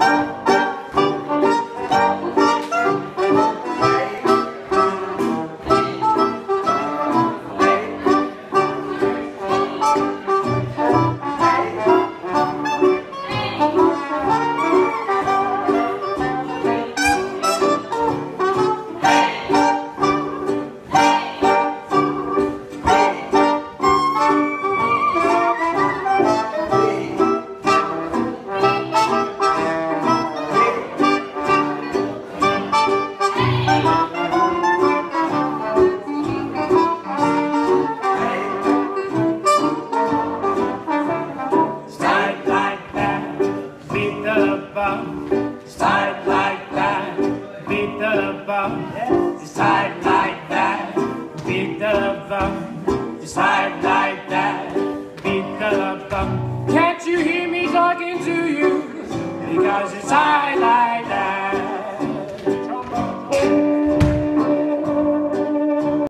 Slide Slide like that, beat the bum. Slide like that, beat the bum. Slide like that, beat the bum. Can't you hear me talking to you? Because it's I like